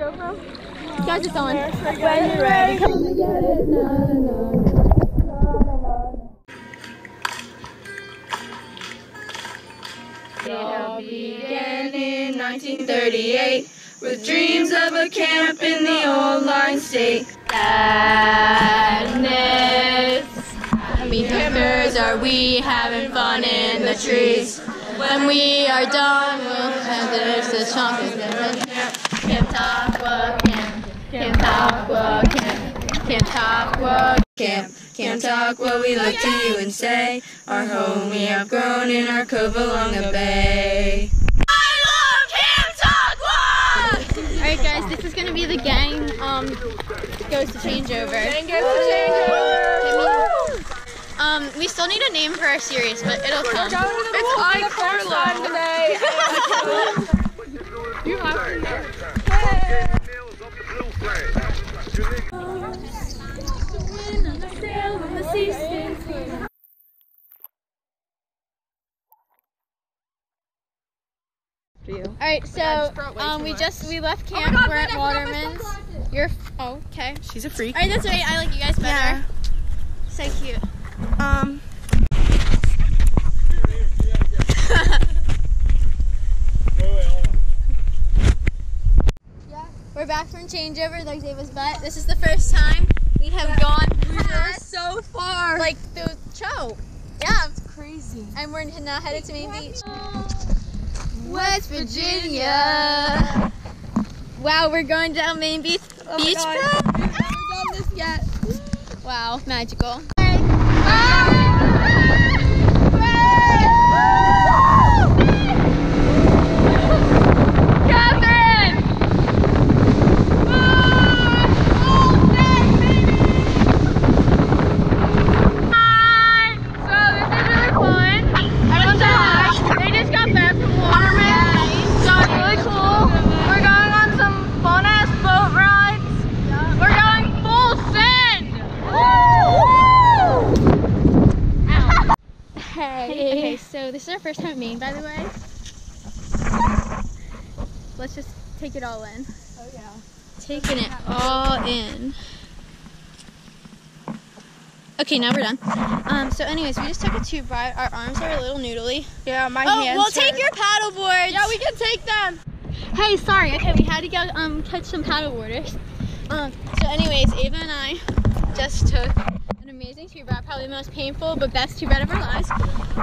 GoPro? Guys, it's on. When you're ready, it. Began in 1938 with dreams of a camp in the old line state. Sadness. We campers are we having fun in the trees. When we are done, we'll have the chunk the Camp. Camp Tockwogh Camp. Camp Tockwogh Camp. Camp Tockwogh, we look to you and say, our home we have grown in our cove along the bay. I love Camp Tockwogh! Alright, guys, this is gonna be the gang um goes to changeover. Gang goes to changeover! Um, we still need a name for our series, but it'll come. It's I Carla today. You have to know. Alright, so um, we just we left camp. We're at Waterman's. You're f- oh, okay. She's a freak. Alright, that's right. I like you guys better. So cute. Um, We're back from changeover, like David's butt. This is the first time we have gone past so far. like the show. Yeah, it's crazy. And we're now headed to Main Beach. West Virginia. Wow, we're going down Main Beach oh Beach God. Road. We haven't done this yet. Wow, magical. Okay, so this is our first time at Maine, by the way. Let's just take it all in. Oh yeah. Taking it all in. Okay, now we're done. Um, so anyways, we just took a tube ride. Our arms are a little noodly. Yeah, my Oh, hands. we'll take your paddle boards. Yeah, we can take them. Hey, sorry. Okay, we had to go um catch some paddle boarders. Um, so anyways, Ava and I just took an amazing tube ride, probably the most painful but best too bad of our lives.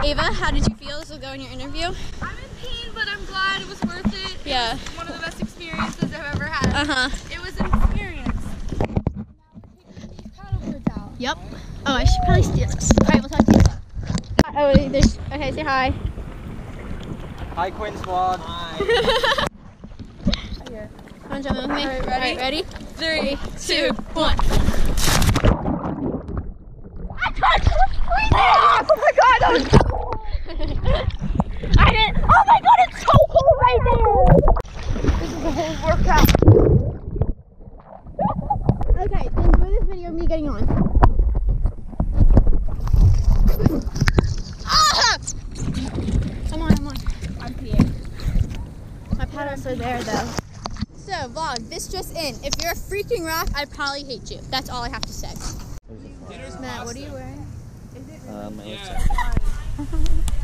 Ava, how did you feel? This will go in your interview. I'm in pain, but I'm glad it was worth it. Yeah. It was one of the best experiences I've ever had. Uh huh. It was an experience. Yep. Oh, I should probably steal this. All right, we'll talk to you. Oh, there's. Okay, say hi. Hi, Quinn Squad. Come on, jump in with me. All right, ready? All right, ready? Three, two, one. My god, that was I didn't. Oh my god, it's so cool right there. This is a whole workout. Okay, enjoy this video of me getting on. Ah! I'm on, I'm on. I'm peeing. My paddles are there though. So, vlog, this just in. If you're a freaking rock, I'd probably hate you. That's all I have to say. Matt, what are you wearing? Um, it's-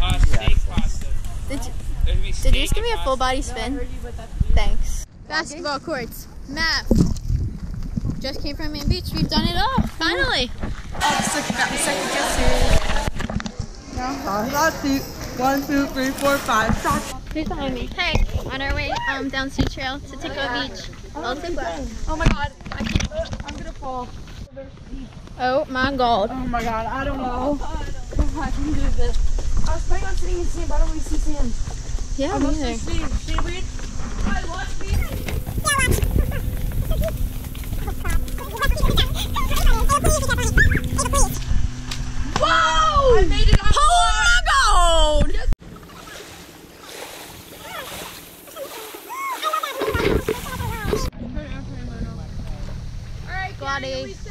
Uh, steak pasta. Did you, did you just give me a full body spin? Thanks. Basketball courts. Map. Just came from Main Beach. We've done it all. Finally. One, two, three, four, five. Who's behind me? Hey, on our way um, down Sea Trail to Tico Beach. I'll take. Oh my god. I keep, I'm gonna fall. Oh my god. Oh my god. I don't know. Oh, if I can do this. I was planning on sitting in sand, but I don't really see sand. Yeah, I me love neither. seaweed. Seaweed. I love seaweed. Whoa! I made it on Oh my god! Alright, Glotty.